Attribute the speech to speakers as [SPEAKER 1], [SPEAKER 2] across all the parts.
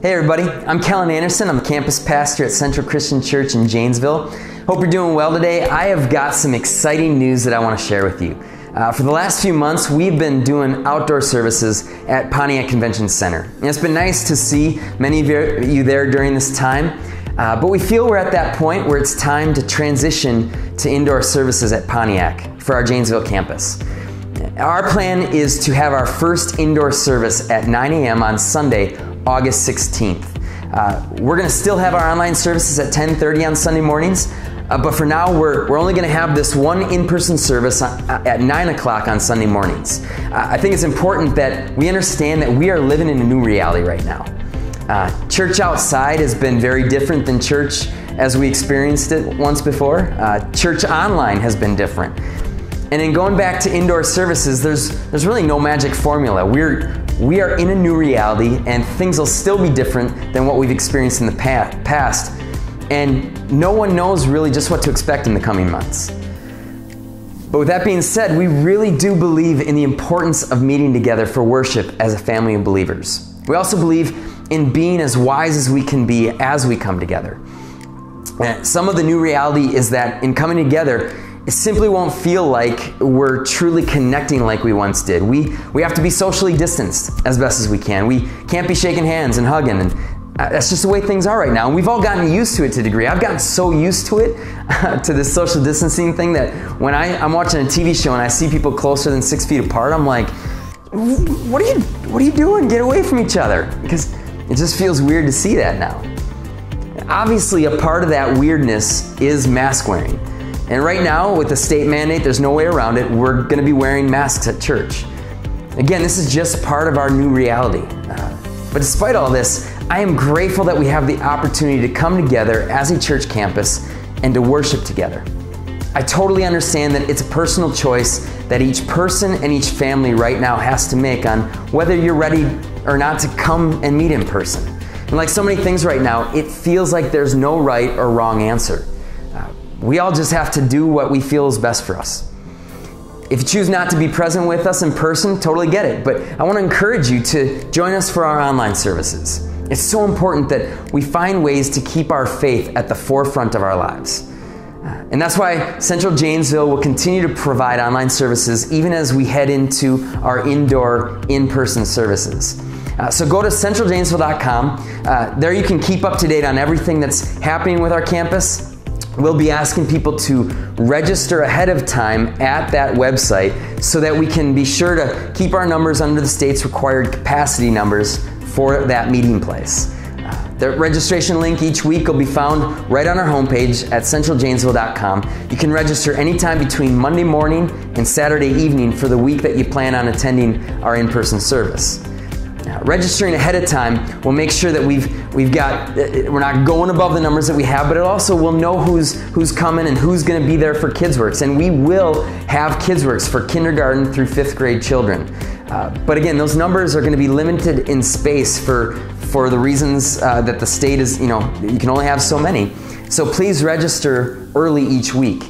[SPEAKER 1] Hey everybody, I'm Kellen Anderson. I'm a campus pastor at Central Christian Church in Janesville. Hope you're doing well today. I have got some exciting news that I want to share with you. Uh, for the last few months, we've been doing outdoor services at Pontiac Convention Center. And it's been nice to see many of you there during this time. Uh, but we feel we're at that point where it's time to transition to indoor services at Pontiac for our Janesville campus. Our plan is to have our first indoor service at 9 a.m. on Sunday, August 16th. Uh, we're going to still have our online services at 10:30 on Sunday mornings, uh, but for now we're, we're only going to have this one in-person service at 9 o'clock on Sunday mornings. Uh, I think it's important that we understand that we are living in a new reality right now. Uh, church outside has been very different than church as we experienced it once before. Uh, church online has been different. And in going back to indoor services, there's, there's really no magic formula. We're, we are in a new reality and things will still be different than what we've experienced in the past. And no one knows really just what to expect in the coming months. But with that being said, we really do believe in the importance of meeting together for worship as a family of believers. We also believe in being as wise as we can be as we come together. Uh, some of the new reality is that in coming together, it simply won't feel like we're truly connecting like we once did. We, we have to be socially distanced as best as we can. We can't be shaking hands and hugging. And uh, that's just the way things are right now. And we've all gotten used to it to a degree. I've gotten so used to it, to this social distancing thing, that when I, I'm watching a TV show and I see people closer than six feet apart, I'm like, what are you, what are you doing? Get away from each other. Because it just feels weird to see that now. Obviously, a part of that weirdness is mask wearing. And right now, with the state mandate, there's no way around it. We're going to be wearing masks at church. Again, this is just part of our new reality. Uh, but despite all this, I am grateful that we have the opportunity to come together as a church campus and to worship together. I totally understand that it's a personal choice that each person and each family right now has to make on whether you're ready or not to come and meet in person. And like so many things right now, it feels like there's no right or wrong answer. We all just have to do what we feel is best for us. If you choose not to be present with us in person, totally get it. But I want to encourage you to join us for our online services. It's so important that we find ways to keep our faith at the forefront of our lives. And that's why Central Janesville will continue to provide online services even as we head into our indoor, in person services. Uh, so go to centraljanesville.com. Uh, there you can keep up to date on everything that's happening with our campus We'll be asking people to register ahead of time at that website so that we can be sure to keep our numbers under the state's required capacity numbers for that meeting place. The registration link each week will be found right on our homepage at centraljanesville.com. You can register anytime between Monday morning and Saturday evening for the week that you plan on attending our in person service. Registering ahead of time will make sure that we've we've got uh, we're not going above the numbers that we have, but it also will know who's who's coming and who's going to be there for KidsWorks, and we will have KidsWorks for kindergarten through fifth grade children. Uh, but again, those numbers are going to be limited in space for for the reasons uh, that the state is you know you can only have so many. So please register early each week.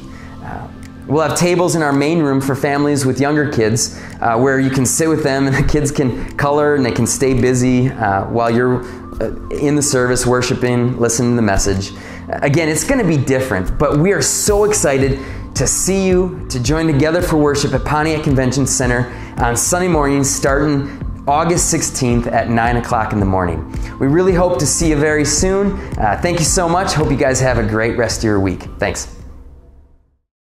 [SPEAKER 1] We'll have tables in our main room for families with younger kids uh, where you can sit with them and the kids can color and they can stay busy uh, while you're uh, in the service, worshiping, listening to the message. Again, it's going to be different, but we are so excited to see you, to join together for worship at Pontiac Convention Center on Sunday mornings starting August 16th at 9 o'clock in the morning. We really hope to see you very soon. Uh, thank you so much. Hope you guys have a great rest of your week. Thanks.